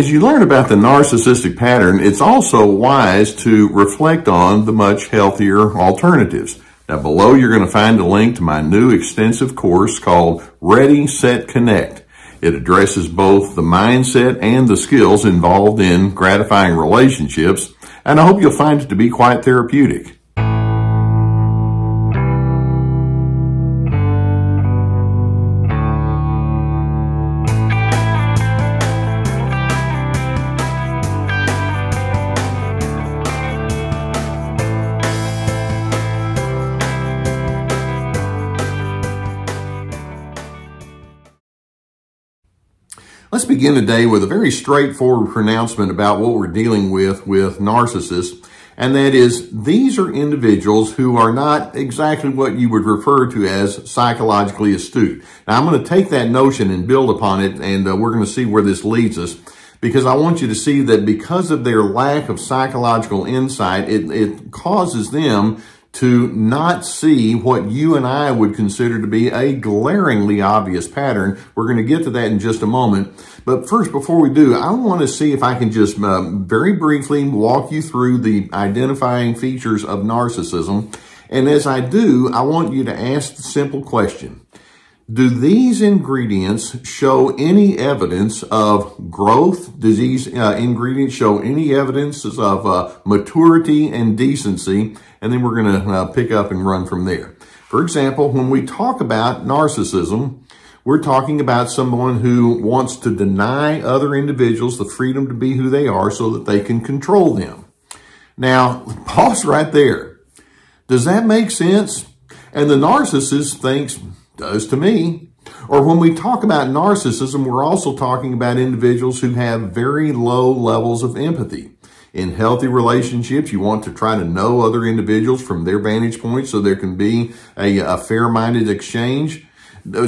As you learn about the narcissistic pattern, it's also wise to reflect on the much healthier alternatives. Now below you're going to find a link to my new extensive course called Ready, Set, Connect. It addresses both the mindset and the skills involved in gratifying relationships, and I hope you'll find it to be quite therapeutic. Let's begin today with a very straightforward pronouncement about what we're dealing with with narcissists. And that is, these are individuals who are not exactly what you would refer to as psychologically astute. Now, I'm going to take that notion and build upon it, and uh, we're going to see where this leads us. Because I want you to see that because of their lack of psychological insight, it, it causes them to not see what you and I would consider to be a glaringly obvious pattern. We're going to get to that in just a moment. But first, before we do, I want to see if I can just uh, very briefly walk you through the identifying features of narcissism. And as I do, I want you to ask the simple question. Do these ingredients show any evidence of growth? Do these uh, ingredients show any evidences of uh, maturity and decency? And then we're going to uh, pick up and run from there. For example, when we talk about narcissism, we're talking about someone who wants to deny other individuals the freedom to be who they are so that they can control them. Now, pause right there. Does that make sense? And the narcissist thinks, does to me. Or when we talk about narcissism, we're also talking about individuals who have very low levels of empathy. In healthy relationships, you want to try to know other individuals from their vantage point so there can be a, a fair-minded exchange.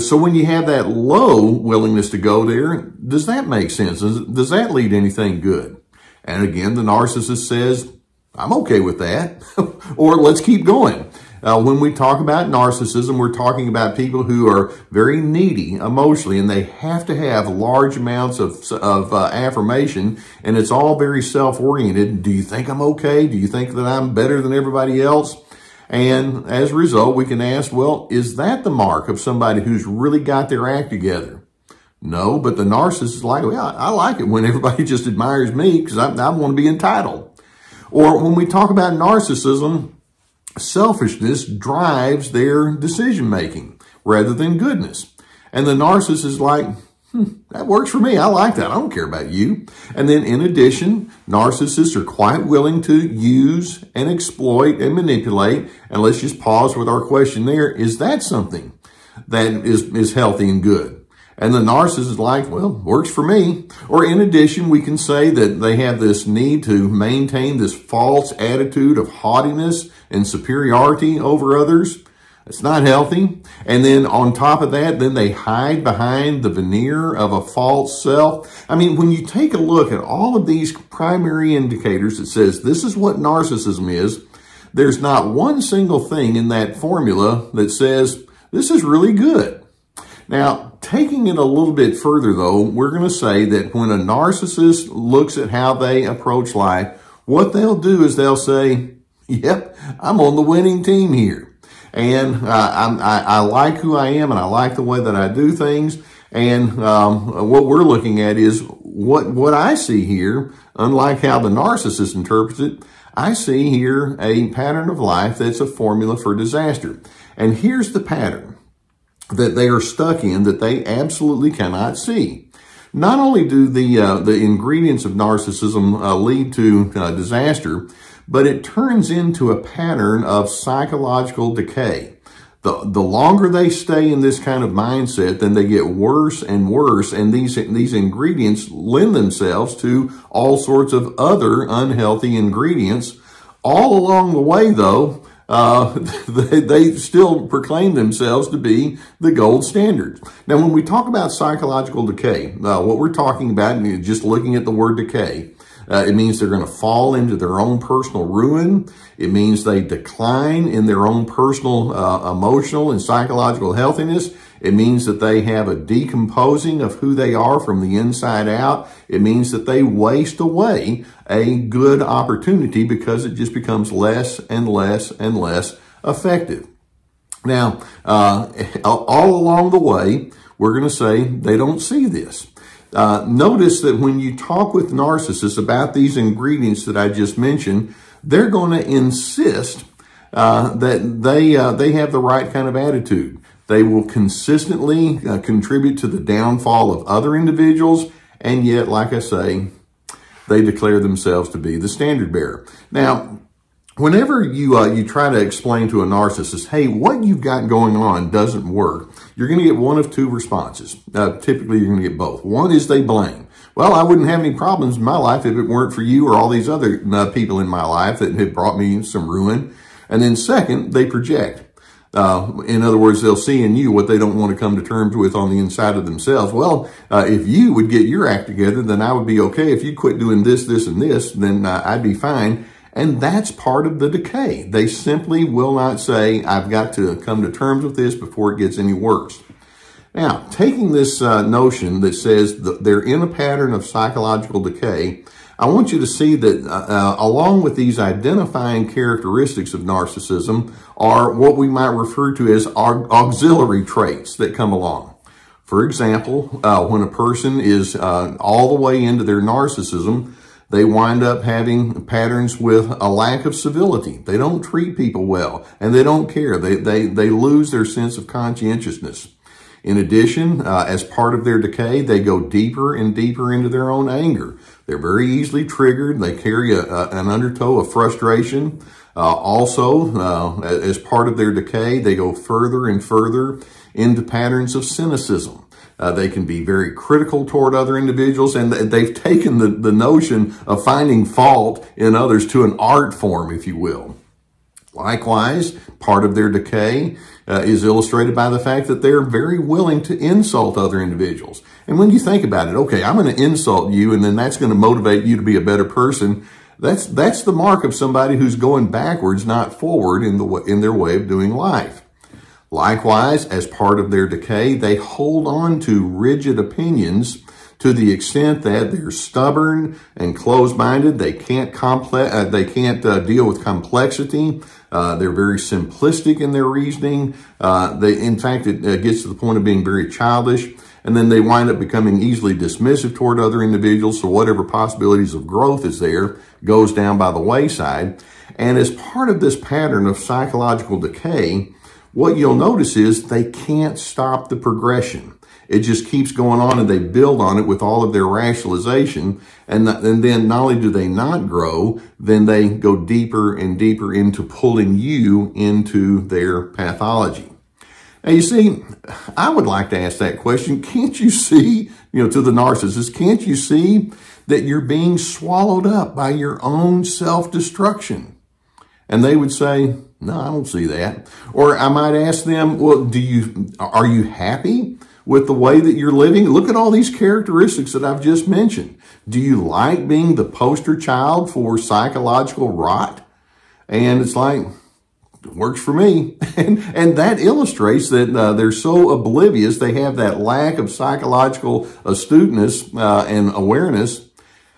So when you have that low willingness to go there, does that make sense? Does, does that lead anything good? And again, the narcissist says, I'm okay with that. or let's keep going. Uh, when we talk about narcissism, we're talking about people who are very needy emotionally and they have to have large amounts of, of uh, affirmation and it's all very self-oriented. Do you think I'm okay? Do you think that I'm better than everybody else? And as a result, we can ask, well, is that the mark of somebody who's really got their act together? No, but the narcissist is like, well, I like it when everybody just admires me because I, I want to be entitled. Or when we talk about narcissism, selfishness drives their decision making rather than goodness. And the narcissist is like, hmm, that works for me. I like that. I don't care about you. And then in addition, narcissists are quite willing to use and exploit and manipulate. And let's just pause with our question there. Is that something that is, is healthy and good? And the narcissist is like, well, works for me. Or in addition, we can say that they have this need to maintain this false attitude of haughtiness and superiority over others. It's not healthy. And then on top of that, then they hide behind the veneer of a false self. I mean, when you take a look at all of these primary indicators that says this is what narcissism is, there's not one single thing in that formula that says this is really good. Now, taking it a little bit further though, we're going to say that when a narcissist looks at how they approach life, what they'll do is they'll say, yep, I'm on the winning team here. And uh, I, I like who I am and I like the way that I do things. And um, what we're looking at is what, what I see here, unlike how the narcissist interprets it, I see here a pattern of life that's a formula for disaster. And here's the pattern that they are stuck in that they absolutely cannot see. Not only do the uh, the ingredients of narcissism uh, lead to uh, disaster, but it turns into a pattern of psychological decay. The, the longer they stay in this kind of mindset, then they get worse and worse, and these, these ingredients lend themselves to all sorts of other unhealthy ingredients. All along the way, though, uh, they, they still proclaim themselves to be the gold standard. Now, when we talk about psychological decay, uh, what we're talking about, just looking at the word decay, uh, it means they're going to fall into their own personal ruin. It means they decline in their own personal, uh, emotional, and psychological healthiness. It means that they have a decomposing of who they are from the inside out. It means that they waste away a good opportunity because it just becomes less and less and less effective. Now, uh, all along the way, we're going to say they don't see this. Uh, notice that when you talk with narcissists about these ingredients that I just mentioned, they're going to insist uh, that they uh, they have the right kind of attitude. They will consistently uh, contribute to the downfall of other individuals, and yet, like I say, they declare themselves to be the standard bearer. Now, whenever you uh, you try to explain to a narcissist, hey, what you've got going on doesn't work, you're going to get one of two responses. Uh, typically, you're going to get both. One is they blame. Well, I wouldn't have any problems in my life if it weren't for you or all these other uh, people in my life that have brought me some ruin. And then second, they project. Uh, in other words, they'll see in you what they don't want to come to terms with on the inside of themselves. Well, uh, if you would get your act together, then I would be okay. If you quit doing this, this, and this, then uh, I'd be fine. And that's part of the decay. They simply will not say, I've got to come to terms with this before it gets any worse. Now, taking this uh, notion that says that they're in a pattern of psychological decay, I want you to see that uh, uh, along with these identifying characteristics of narcissism are what we might refer to as auxiliary traits that come along. For example, uh, when a person is uh, all the way into their narcissism, they wind up having patterns with a lack of civility. They don't treat people well and they don't care. They, they, they lose their sense of conscientiousness. In addition, uh, as part of their decay, they go deeper and deeper into their own anger. They're very easily triggered. They carry a, a, an undertow of frustration. Uh, also, uh, as part of their decay, they go further and further into patterns of cynicism. Uh, they can be very critical toward other individuals, and they've taken the, the notion of finding fault in others to an art form, if you will. Likewise, part of their decay uh, is illustrated by the fact that they're very willing to insult other individuals. And when you think about it, okay, I'm going to insult you, and then that's going to motivate you to be a better person. That's that's the mark of somebody who's going backwards, not forward in the in their way of doing life. Likewise, as part of their decay, they hold on to rigid opinions to the extent that they're stubborn and closed-minded. They can't complex, uh, they can't uh, deal with complexity. Uh, they're very simplistic in their reasoning. Uh, they, in fact, it gets to the point of being very childish. And then they wind up becoming easily dismissive toward other individuals. So whatever possibilities of growth is there goes down by the wayside. And as part of this pattern of psychological decay, what you'll notice is they can't stop the progression. It just keeps going on and they build on it with all of their rationalization. And, and then not only do they not grow, then they go deeper and deeper into pulling you into their pathology. Now, you see, I would like to ask that question. Can't you see, you know, to the narcissist, can't you see that you're being swallowed up by your own self-destruction? And they would say, no, I don't see that. Or I might ask them, well, do you, are you happy with the way that you're living? Look at all these characteristics that I've just mentioned. Do you like being the poster child for psychological rot? And it's like, it works for me. and, and that illustrates that uh, they're so oblivious. They have that lack of psychological astuteness uh, and awareness.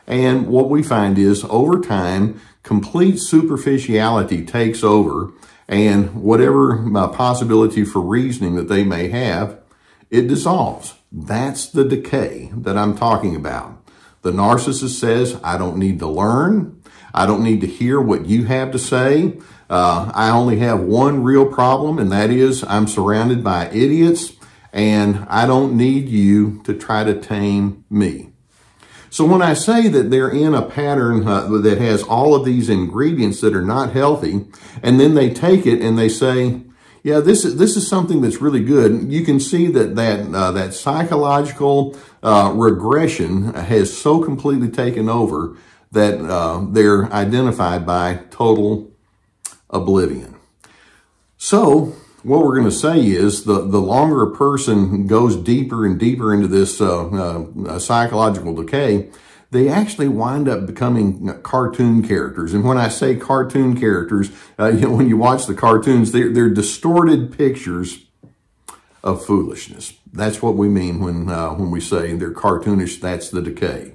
And what we find is over time, complete superficiality takes over and whatever uh, possibility for reasoning that they may have, it dissolves. That's the decay that I'm talking about. The narcissist says, I don't need to learn. I don't need to hear what you have to say. Uh, I only have one real problem, and that is I'm surrounded by idiots, and I don't need you to try to tame me. So when I say that they're in a pattern uh, that has all of these ingredients that are not healthy, and then they take it and they say, yeah, this is this is something that's really good. You can see that that uh, that psychological uh, regression has so completely taken over that uh, they're identified by total oblivion. So what we're going to say is the, the longer a person goes deeper and deeper into this uh, uh, psychological decay, they actually wind up becoming cartoon characters. And when I say cartoon characters, uh, you know, when you watch the cartoons, they're, they're distorted pictures of foolishness. That's what we mean when, uh, when we say they're cartoonish, that's the decay.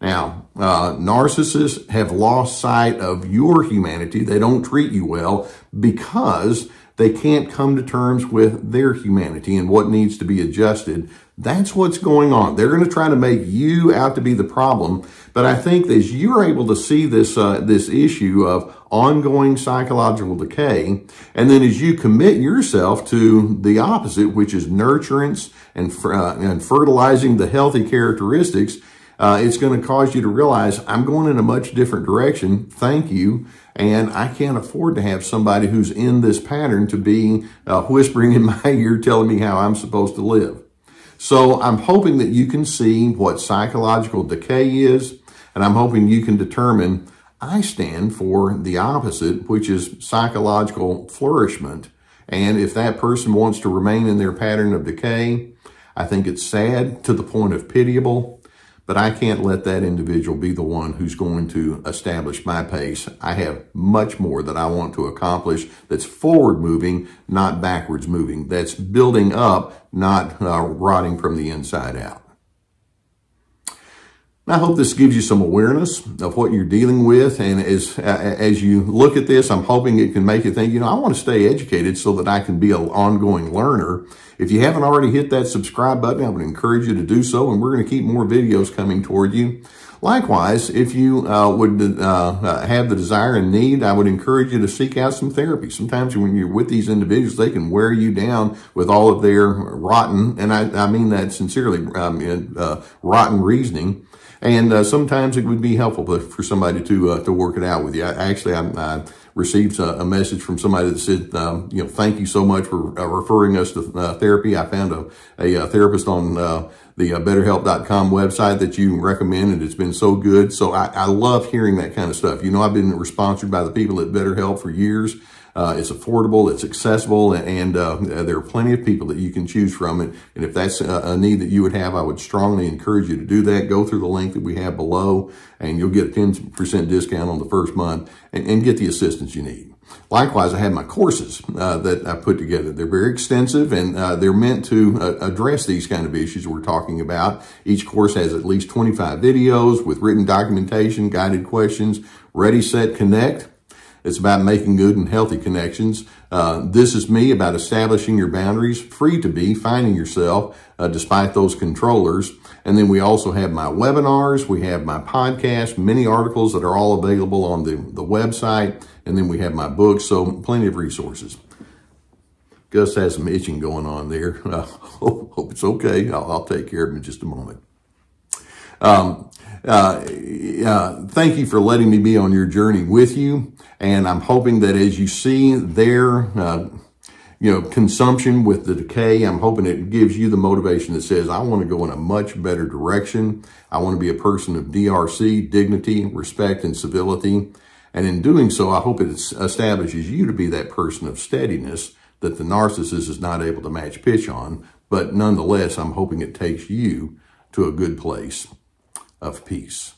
Now, uh, narcissists have lost sight of your humanity. They don't treat you well because they can't come to terms with their humanity and what needs to be adjusted. That's what's going on. They're going to try to make you out to be the problem. But I think as you're able to see this, uh, this issue of ongoing psychological decay, and then as you commit yourself to the opposite, which is nurturance and, uh, and fertilizing the healthy characteristics, uh, it's going to cause you to realize I'm going in a much different direction. Thank you. And I can't afford to have somebody who's in this pattern to be uh, whispering in my ear telling me how I'm supposed to live. So I'm hoping that you can see what psychological decay is, and I'm hoping you can determine I stand for the opposite, which is psychological flourishment. And if that person wants to remain in their pattern of decay, I think it's sad to the point of pitiable. But I can't let that individual be the one who's going to establish my pace. I have much more that I want to accomplish that's forward moving, not backwards moving. That's building up, not uh, rotting from the inside out. I hope this gives you some awareness of what you're dealing with. And as, as you look at this, I'm hoping it can make you think, you know, I want to stay educated so that I can be an ongoing learner. If you haven't already hit that subscribe button, I would encourage you to do so. And we're going to keep more videos coming toward you. Likewise, if you uh, would uh, uh, have the desire and need, I would encourage you to seek out some therapy. Sometimes when you're with these individuals, they can wear you down with all of their rotten, and I, I mean that sincerely, um, uh, rotten reasoning. And uh, sometimes it would be helpful for somebody to uh, to work it out with you. I, actually, I, I received a, a, message from somebody that said, um, you know, thank you so much for uh, referring us to uh, therapy. I found a, a, a therapist on uh, the uh, BetterHelp.com website that you recommend, and it's been so good. So I, I love hearing that kind of stuff. You know, I've been sponsored by the people at BetterHelp for years. Uh, it's affordable, it's accessible, and uh, there are plenty of people that you can choose from. And, and if that's a, a, need that you would have, I would strongly encourage you to do that. Go through the link that we have below, and you'll get a 10% discount on the first month and, and get the assistance you need. Likewise, I have my courses uh, that I put together. They're very extensive and uh, they're meant to uh, address these kind of issues we're talking about. Each course has at least 25 videos with written documentation, guided questions, ready, set, connect. It's about making good and healthy connections. Uh, this is me about establishing your boundaries, free to be, finding yourself uh, despite those controllers. And then we also have my webinars. We have my podcast, many articles that are all available on the, the website. And then we have my books. So plenty of resources. Gus has some itching going on there. I hope it's okay. I'll, I'll take care of him in just a moment. Um, uh, uh, thank you for letting me be on your journey with you. And I'm hoping that as you see their, uh, you know, consumption with the decay, I'm hoping it gives you the motivation that says, I want to go in a much better direction. I want to be a person of DRC, dignity, respect, and civility. And in doing so, I hope it establishes you to be that person of steadiness that the narcissist is not able to match pitch on. But nonetheless, I'm hoping it takes you to a good place of peace.